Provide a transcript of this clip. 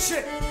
shit.